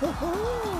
Woohoo!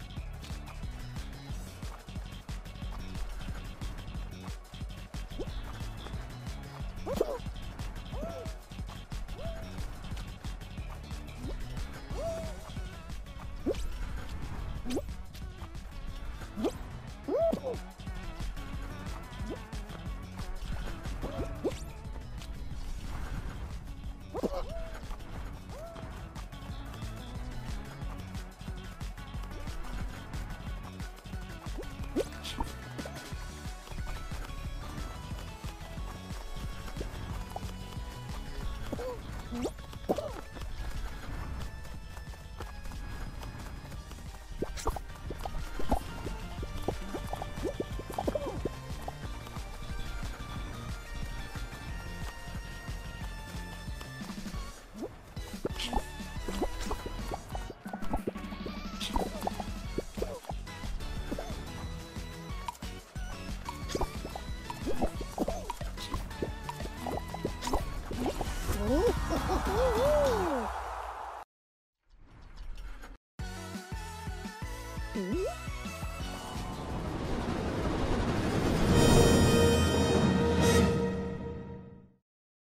Ooh.